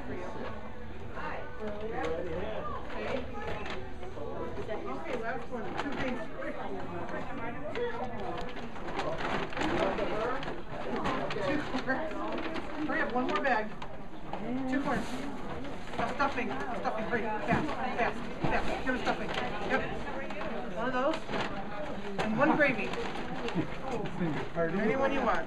Okay. Last one. Two things. Two quarts. Hurry up, one more bag. Two quarts. Stuffing, stuffing, great. Fast, fast, fast. Give stuffing. Yep. One of those. And one gravy. Anyone you want.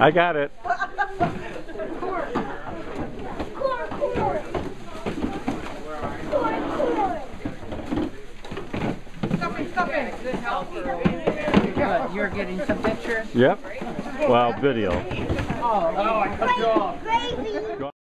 I got it. You're getting some pictures? Yep. Well, video. Oh, I cut you off.